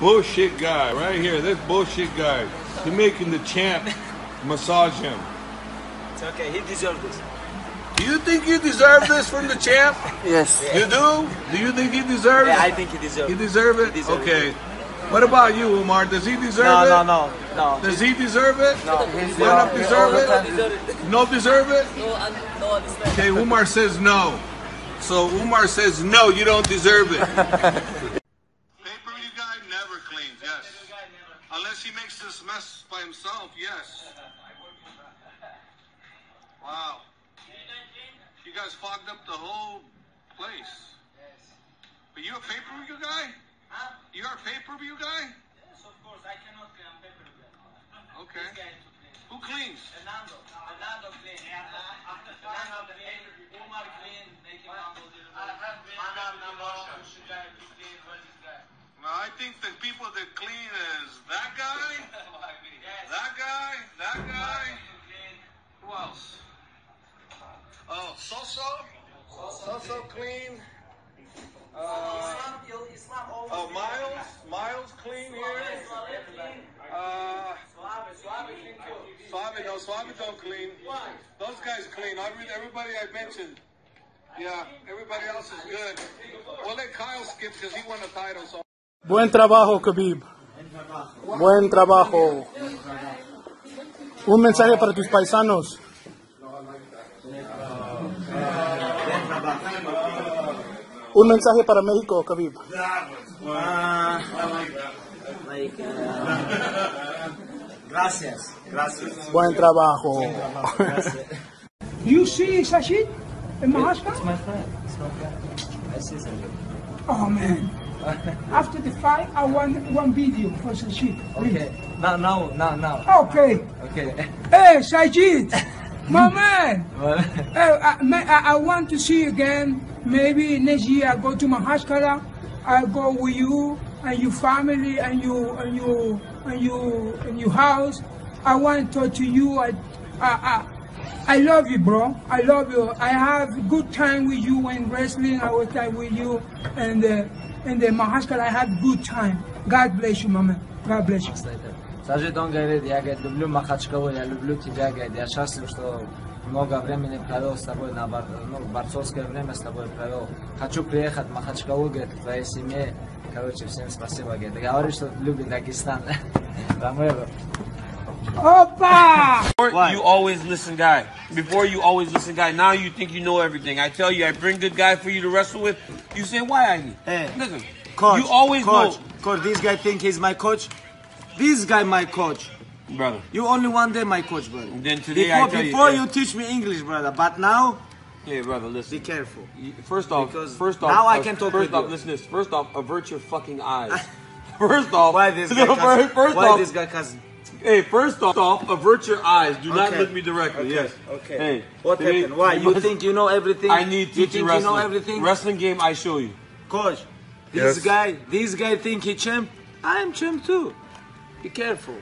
bullshit guy right here. This bullshit guy. He making the champ massage him. It's okay. He deserves this. Do you think you deserve this from the champ? Yes. You do? Do you think he deserves Yeah, I it? think he deserves. He deserve it? He deserve okay. What about you, Umar? Does he deserve No, it? no, no, no. No. Does he deserve it? No. Why not deserve it? No deserve it? No, un- no understand. Okay, Umar says no. So Umar says no, you don't deserve it. Pay-per-view guy never cleans, yes. Unless he makes this mess by himself, yes. Wow. You guys fogged up the whole place. But you a pay-per-view guy? Huh? You are a pay-per-view guy? Yes, of course. I cannot clean. I'm paper guy. Okay. This guy to clean. Who cleans? Fernando. Fernando clean. Fernando clean. Umar clean. Making Mambo Hanan number one push guy to clean. What is guy? Well, I think the people that clean is that guy, Yes. that guy, that guy. Clean. Who else? Oh, Soso? Soso clean. Uh, oh, Miles? Miles clean here? Uh, Suave, no, Suave don't clean. Those guys clean. Every- Everybody I mentioned. Yeah, everybody else is good. We'll let Kyle skip because he won the title, so. Buen trabajo, Khabib. Buen trabajo. Un mensaje para tus paisanos. Un mensaje para México, Khabib. Gracias, gracias. Buen trabajo. You see Sashid in Maharashtra? It's my friend. It's my friend. I see something. Oh man. After the fight, I want one video for please. Okay. Now, now, now, now. Okay. Okay. Hey, Sajid, my man. Hey, I, I, I want to see you again. Maybe next year I go to Makhachkala. I go with you and your family and you and you and you and your house. I want to talk to you. I, I, I, I love you, bro. I love you. I have good time with you when wrestling. I was time with you, and uh, and the Maharashtra. I have good time. God bless you, my man. God bless you. Сажид, он говорит, я люблю Махачкалу, я люблю тебя, говорит, я счастлив, что много времени провел с тобой на бар- ну, борцовское время с тобой провел. Хочу приехать в Махачкалу, говорит, к твоей семье. Короче, всем спасибо, говорит. Говорит, что любит Дагестан. Ромеро. Opa! Before, you always listen guy. Before you always listen guy. Now you think you know everything. I tell you, I bring good guy for you to wrestle with. You say, why I need? Hey, Listen, Coach, you always coach, know. coach, this guy think he's my coach. This guy my coach. Brother. You only one day my coach, brother. Then today before I tell you, before yeah. you teach me English, brother, but now Hey, brother, listen. be careful. First off, Because first off, now I uh, can talk First with off, you. listen this. First off, avert your fucking eyes. First off, Why this guy? No, cousin? first Why off, this guy cousin? Hey, first off, avert your eyes. Do not Okay. look me directly. Okay, Yes. okay. Hey, What today happened? Why? You think you know everything? I need to you teach think you wrestling. you know everything? Wrestling game, I show you. Coach, this Yes. guy, this guy think he champ. I am champ too. Be careful.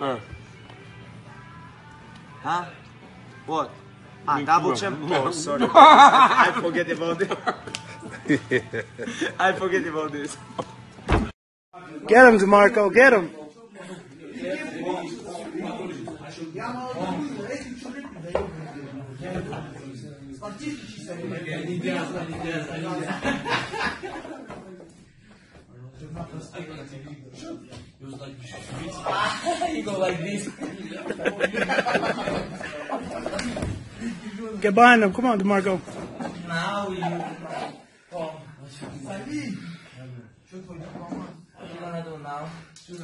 Uh, Huh? What? Ah, double champ. no. Oh, sorry. I, I forget about it. I forget about this. Get him, DeMarco. Get him. Get behind him. Come on, DeMarco. Now you. What you gonna do now? What you gonna do now? Boy. Come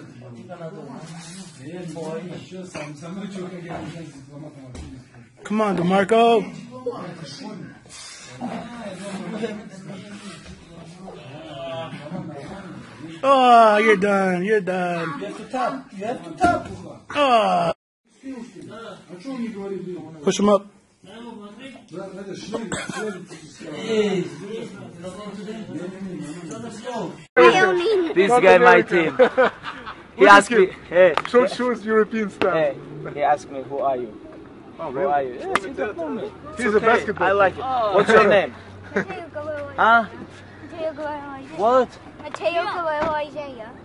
on, DeMarco. Oh, you're done. You're done. You have to tap. You have to tap. Oh. Push him up. This guy, my team. He asked me, hey. Short shoes, European style. Hey, he asked me, who are you? Oh, really? Who are you? Yes. He's a basketball. I like it. Oh. What's your name? huh? What?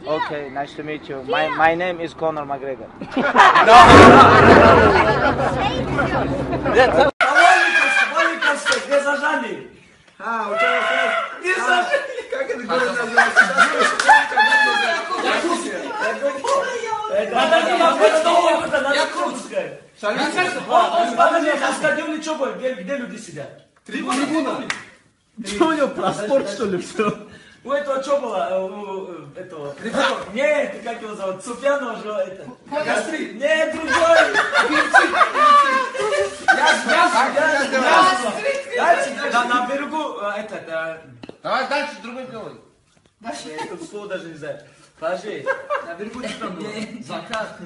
Okay, nice to meet you. My, my name is Conor McGregor. А, у тебя как? Не зажали. Как это город называется? Подожди, я а стадионе что? Где, люди сидят? Трибуна. Что у него, про спорт, что ли, все? У этого что было? Э, У э, этого... Нет, как его зовут? Суфянова же это... Гастрит. Нет, другой. Дальше, на, на берегу, э, этот... э, Давай дальше другой кого Это слово даже не знаю. Подожди. На берегу что там было? Закат.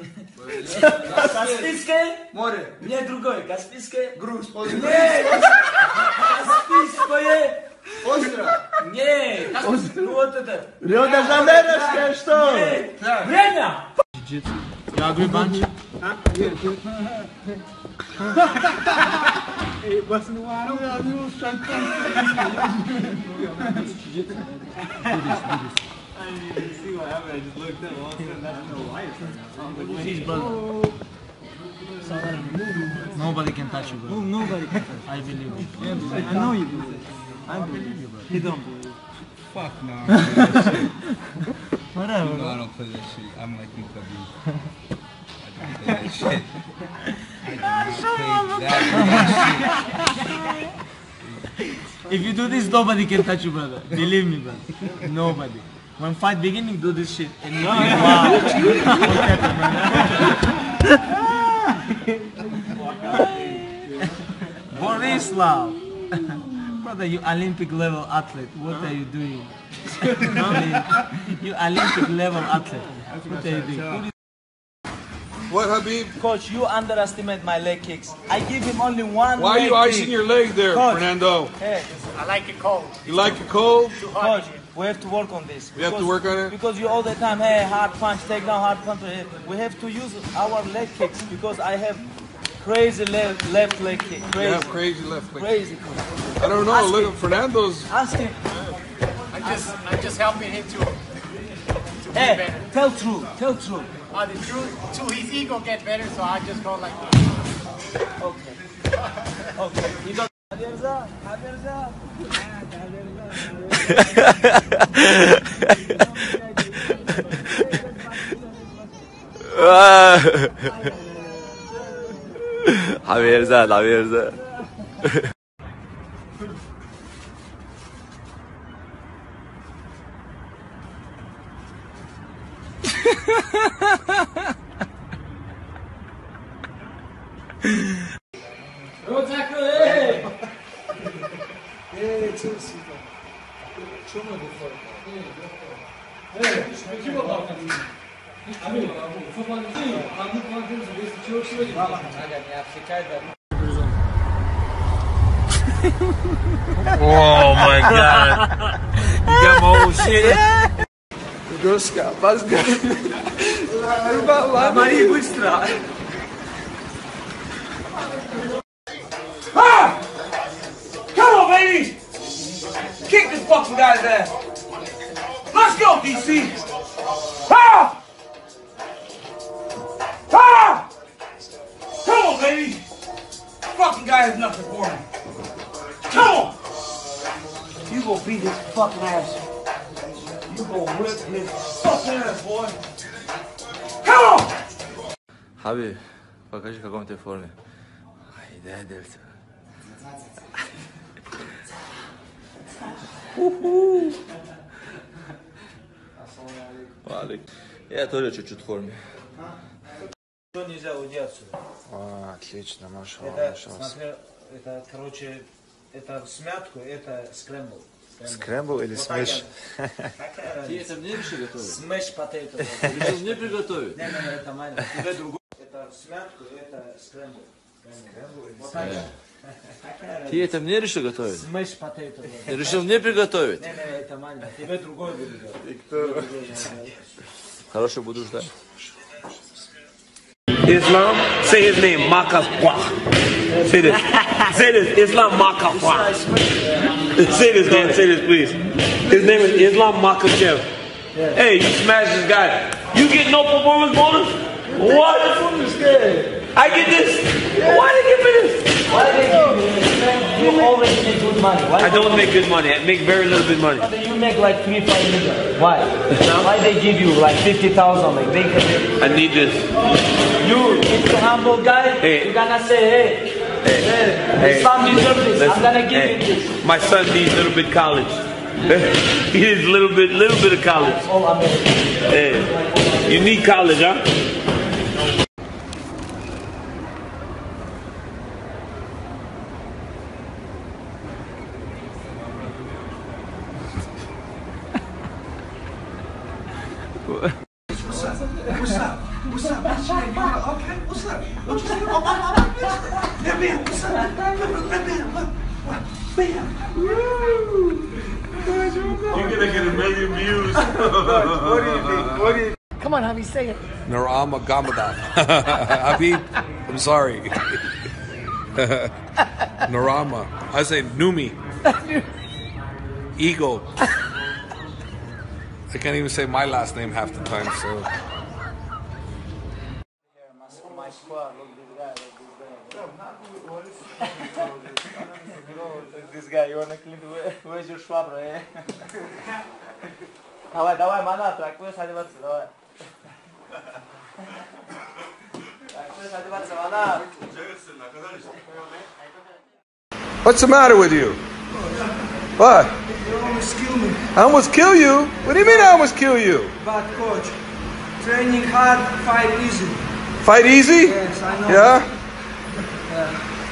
Каспийское? Море. Нет, другой. Каспийское? Груз. Нет. Каспийское. Озеро. Нет. Каспийское. Ну вот это. Рио-де-Жанейро, что? Нет. Время. You agree, bunch? Nobody can touch you, bro. nobody can touch I believe you. I know you believe. I believe you, bro. He don't believe. Fuck no. Whatever. no, I don't play that shit. I'm like you, shit. I do not play that If you do this, nobody can touch you, brother. Believe me, brother. Nobody. When fight beginning, do this shit. And you think, wow. What happened? Borislav. brother, you Olympic level athlete. What are you doing? you Olympic level athlete. What are you doing? Who is- What, Habib? Coach, you underestimate my leg kicks. I give him only one Why are you icing kick. your leg there, Coach. Fernando? Hey, I like it cold. You like it cold? Coach, we have to work on this. We have to work on it? Because you all the time, hey, hard punch, take down, hard punch. hey, We have to use our leg kicks because I have crazy left, left leg kick. You Crazy. have crazy left leg. Crazy. I don't know. Look at Fernando's. Ask him. I'm just, I'm just helping him to, to be Hey, better. tell true, tell true. Uh, the truth, to his ego get better, so I just go like this. Okay. Okay. You 哈哈哈嗯我在各位哎真是的什么都可以哎你说的这么好看的还没有到这个厨房的费用啊你光听说的你还不的 ohmygod 你干嘛我心里哥斯卡 हमारी बुस्तरा ah! Come on, baby! Kick this fucking guy's ass! Let's go, DC! Ah! Ah! Come on, baby! Fucking guy has nothing for me. Come on! You gonna beat his fucking ass. You gonna whip his fucking ass, boy. Хаби, покажи, в каком ты форме. Ай, да, дельта. Валик. Я тоже чуть-чуть в форме. Что нельзя уйти отсюда? А, отлично, машал, Это, смотри, это, короче, это смятку, это скрэмбл. Скрэмбл или Вот смеш? разница? это мне решил готовить? Смеш потейто. Решил мне приготовить? Не, не, это маленький. Тебе другой. Это смятку, это скрэмбл. Вот так? Ты это мне решил готовить? Смеш потейто. Ты решил мне приготовить? Не, не, это маленький. Тебе другой будет делать. Хорошо, буду ждать. Islam, say his name, Makafwa. Say this. Say this, Islam Makafwa. Say this, man. Say this, please. His name is Islam Makachev. Hey, you smashed this guy. You get no performance bonus? What? I get this. Why they give me this? Why they give you? You always make good money. Why I don't make good money. I make very little bit money. You make like three, five million. Why? Why they give you like fifty thousand? Like they can. I need this. You, it's a humble guy. Hey. You're gonna say, hey, Hey, hey, your son deserves this. I'm gonna give hey, you this. My son needs a little bit college. he needs a little bit, little bit of college. All American. Hey, you need college, huh? What's up? What's up? What's your name? Okay, what's up? What you say? Oh, oh, oh, oh, yeah, man, what's up? Look, look, man, look. What? Bam. You're gonna get a million views. What do you think? What do you Come on, Javi, say it. Narama Gamadov. Habib, I'm sorry. Narama. I say Numi. Ego. I can't even say my last name half the time, so This guy, you wanna clean? Where, where's your schwab, eh? Давай, давай, манат, трактуешь одеваться, давай. Трактуешь одеваться, манат. What's the matter with you? What? You almost kill me. I almost kill you? What do you mean I almost kill you? But coach, training hard, fight easy. Fight easy? Yes, I know. Yeah?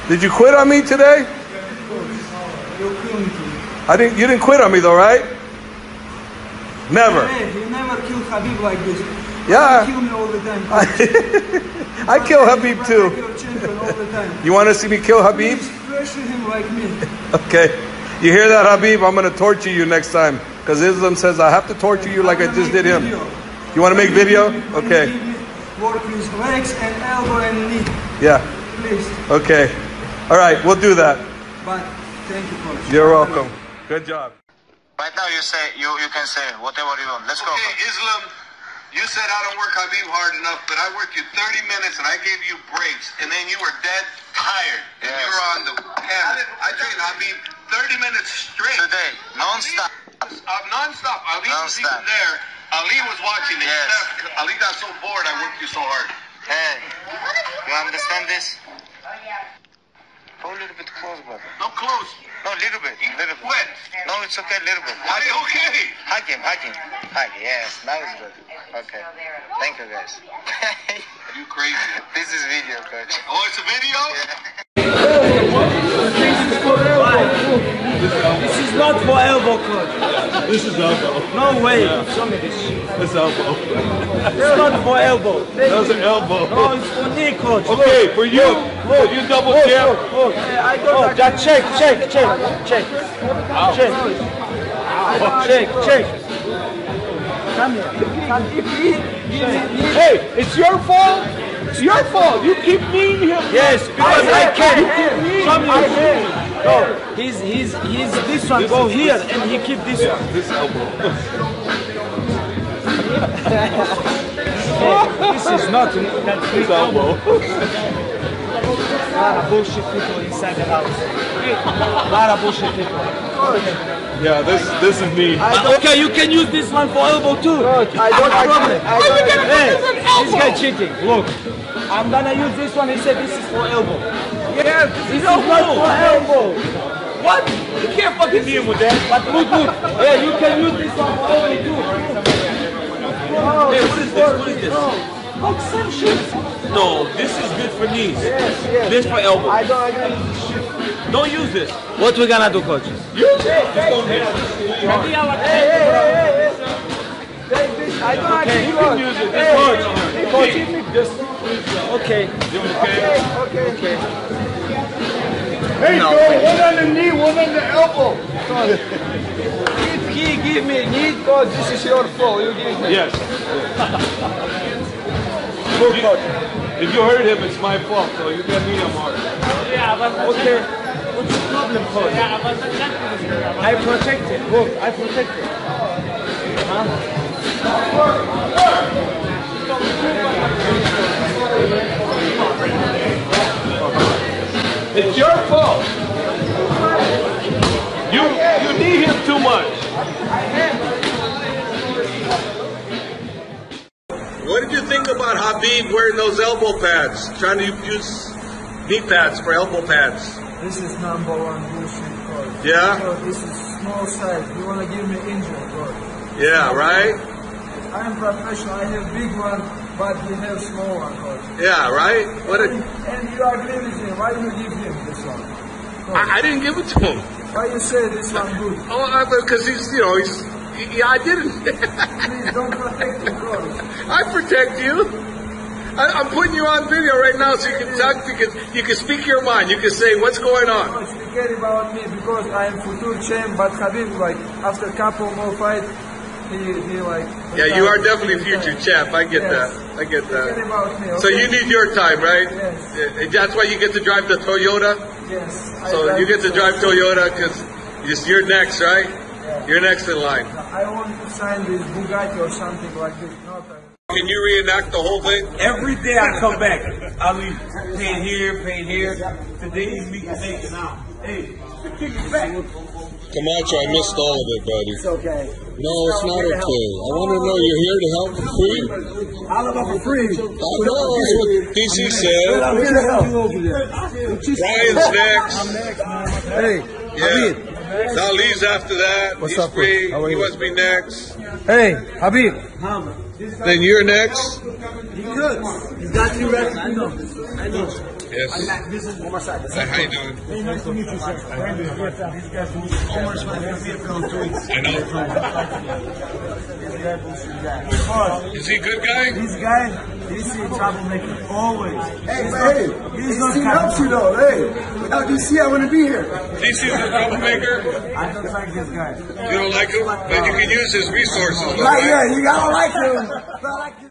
Did you quit on me today? You kill me today. I didn't. You didn't quit on me though, right? Never. You never kill Habib like this. Yeah. You kill me all the time. I kill Habib too. kill champion all the time. You want to see me kill Habib? Him like me. Okay. You hear that, Habib? I'm going to torture you next time. Because Islam says I have to torture you like I just did him. You want to make video? Okay. Work with legs and elbow and knee, Yeah. please. Okay. All right. We'll do that. But thank you, coach. You're welcome. Good job. Right now, you say you you can say whatever you want. Let's go. Okay, Islam, you said I don't work Habib hard enough, but I worked you 30 minutes and I gave you breaks, and then you were dead tired, and you were on the canvas. I trained Habib 30 minutes straight. Today, non-stop. Uh, non-stop. Ali Non-stop. even there. Ali was watching it. Yes. Ali got so bored, I worked you so hard. Hey, you understand this? Oh yeah. Go a little bit close, brother. No close. No, little bit, little bit. When? No, it's okay, little bit. Why okay? Hug him, hug him. Hug, yes, now it's good. Okay. Thank you, guys. You crazy. this is video, coach. Oh, it's a video? This is not for elbow, coach. This is elbow. No way. Show me this shit. This elbow. It's not for elbow. That's an elbow. No, it's for knee, coach. Okay, for you, for you double champ. Look, I don't. Oh, Just check, check, check, check, check, check, check. Come here. Come if he gives me knee. Hey, it's your fault. It's your fault. You keep kneeing him. Yes, because I can. Come I here. can. No, he's he's he's this one go here and he keep this one. This elbow. This is not that This elbow. A lot of bullshit people inside the house. A lot of bullshit people. Yeah, this this is me. Uh, okay, you can use this one for elbow too. I don't problem. How you gonna Hey, use an this guy elbow? cheating. Look, I'm gonna use this one. He said this is for elbow. Yeah, This is not for elbow. What? You can't fucking beat him with that. But look, look. Yeah, you can use this one for elbow too. Oh, Hey, what is this? What is this? Oh, oh. Like some shit. No, this is good for knees. Yes, yes. This for elbow. I don't agree with this shit. Don't use this. What we gonna do, coach? Use it. Just don't hit. Hey, hey, hey, hey. Take this. I don't agree. You can use it. This works. Coach, give me just. Okay. Okay. Okay, okay. Hey, go one on the knee, one on the elbow. If he give me knee, coach, this is your fault. You give me. Yes. Good coach. If you hurt him, it's my fault. So you get me him hard. Yeah, but... Okay. What's the problem, coach? I protect it. Look, I protect it. Huh? It's your fault. You you need him too much. What did you think about Habib wearing those elbow pads? Trying to use knee pads for elbow pads. This is number one bullshit, coach. Yeah? So this is small size. You wanna give me injury, coach? Yeah, right? I'm professional. I have big one, but you have small one, coach. Yeah, right? What did, And you agree with him. Why you give him this one? I, I didn't give it to him. Why you say this one good? Oh, because he's you know he's yeah I didn't. Please don't protect him, coach. I protect you. I, I'm putting you on video right now so you can talk. You can you can speak your mind. You can say what's going on. Coach, forget about me because I am future champ, but Khabib, like, after a couple more fight, he, he like... Yeah, you are definitely future champ. I get Yes. that. I get Forget that. about me, So you need your time, right? Yes. Yeah, That's why you get to drive the Toyota. Yes. So like you get to it. drive Toyota because you're next, right? Yeah. You're next in line. I want to sign this Bugatti or something like this. Not a- Can you reenact the whole thing? Every day I come back, I leave paying here, paying here. Today these meetings taken out. Hey, the kick is back. Camacho, I missed all of it, buddy. It's okay. No, it's not okay. I want to know you're here to help for free. All of them for free. I know that's what DC said. I'm here to help. Ryan's next. Hey, Yeah. Dali's after that. What's He's up, Chris? free. How are He you? wants to be next. Hey, Habib. Then you're next. He could. He's got you ready. I know. I know. Yes. This is Omar Side. Hi, how you doing? Hey, nice to meet you, sir. These guys, Omar's my favorite from two weeks. I know. This guy, bullshit guy. Is he a good guy? This guy, this is troublemaker. Always. Hey, He's hey, not- this he's not helps you though. Hey, without DC, I wouldn't be here. DC's a troublemaker. I don't like this guy. You don't like him? But you can use his resources. Right, right? yeah, you gotta like him. I like him.